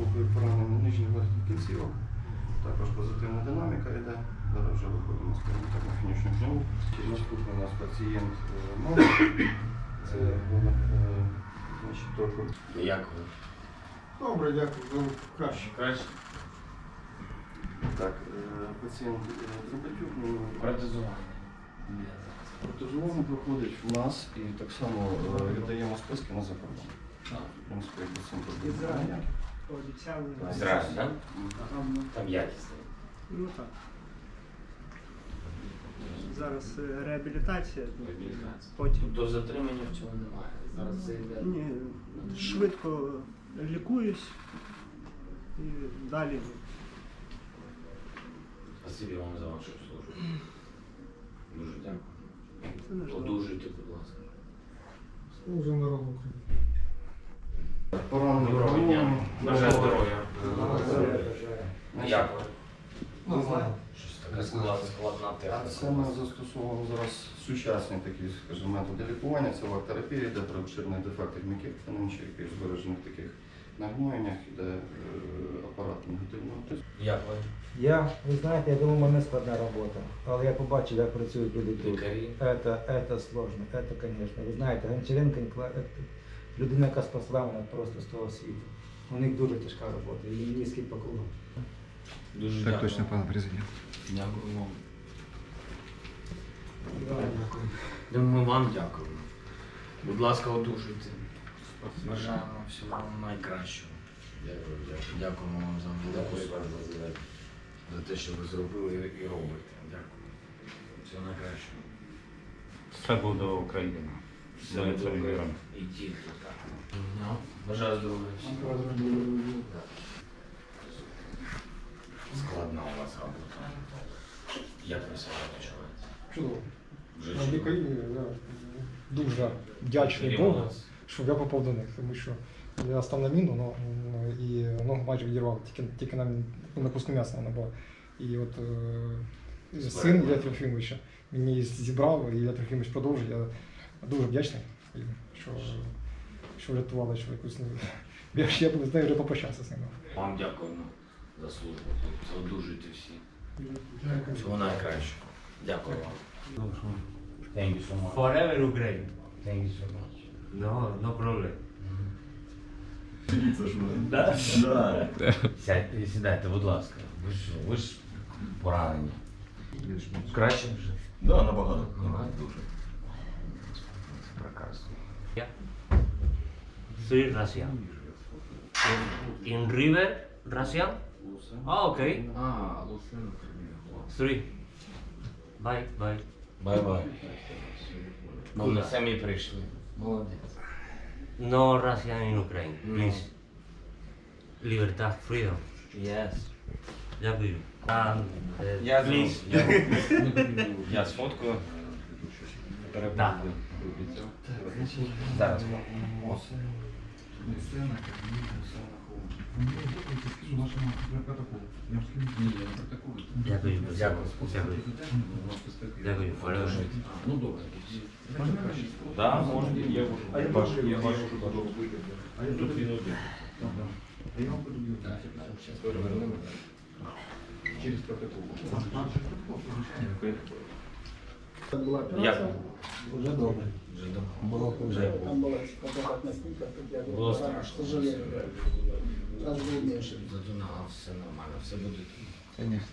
заспокоює поранення нижніх верхніх кінцівок. Також позитивна динаміка йде. Зараз вже виходимо так, на фінішну пряму. Наступний у нас пацієнт е, мама. Це е, значить, трохи Як ви? Добре, дякую. Ну, краще. Краще? так, е, пацієнт е, Дроботюк, ну, Протезування. протезування проходить в нас і так само віддаємо списки на закордон. В принципі, якби цим проблем Ізраїль. немає. Обіцяли. Так? Там, ну, Там якісно. ну так. Зараз е, реабілітація. Потім. Тобто затримання в цьому немає. Зараз це йде. Ні, швидко лікуюсь і далі. Спасибі вам за вашу службу. Дуже дякую. Це не важливо. Одужуйте, будь ласка. Служу народу України. Поранений Доброго дня. голову. Бажаю здоров'я. Значить, Як ви? ви знаєте, Щось така склад- складна А техніка. Це ми застосовуємо зараз сучасні такі, скажімо, методи лікування. Це вак-терапія, де при обширних дефектах м'яких тканин, черепів, збережених таких нагноєннях, де е, апарат негативного тиску. Як ви? Я, ви знаєте, я думав, у мене складна робота, але я побачив, як працюють люди тут. Лікарі? Это, это сложно, это, конечно. Ви знаєте, Гончаренко, Нікола- е, людина, яка спасла мене просто з того світу. У них дуже тяжка робота, і низький поклон. Дуже Так дякую. точно, пане президент. Дякую вам. Ну, Ми вам дякуємо. Будь ласка, одужуйте. Бажаємо всього найкращого. Дякую, дякую. Дякуємо вам за велику справу, за те, що ви зробили і робите. Дякую. Всього найкращого. Все буде Україна. Все добре. І тільки так. Ну, Бажаю здоров'я. Складна у вас робота. Як ви себе почуваєте? Чудово. Вже На чудово. лікарі я дуже вдячний Богу, що я попав до них, тому що я став на міну ну, ну, і ногу майже відірвав, тільки, тільки на, ну, на куску м'яса вона була. І от е, син Ілля Трофімовича мені зібрав, і Ілля Трофімович продовжив. Я дуже вдячний, що, що врятували чоловіку. Я, ж- я б з нею вже попрощався з ним. Вам дякуємо за службу. Одужуйте всі. Всього найкращого. Дякую вам. Thank you so much. Forever Ukraine. Thank you so much. No, no problem. Да? Сядьте, сідайте, будь ласка. Ви ж, ви ж поранені. Краще вже? Да, набагато. Дуже. Це прекрасно. Three Russia. In, in river, Russia? Ah, okay. А, Луцина Three. Bye, bye. Бай-бай. Вони самі прийшли. Молодець. No Russia in Ukraine, please. Libertad, freedom. Yes. Дякую. Um, uh, Я please. Я, я сфоткаю. Да. Зараз. Дякую. Дякую. Дякую. Дякую. Forever. Да, можна. Я ваш, я ваш. Тут він один. Зараз перевернемо. Як? Вже добре. Вже добре. Було Вже Там була настільки, як Було страшно. Сожалію. Раз було менше. Зато все нормально, все буде. Конечно.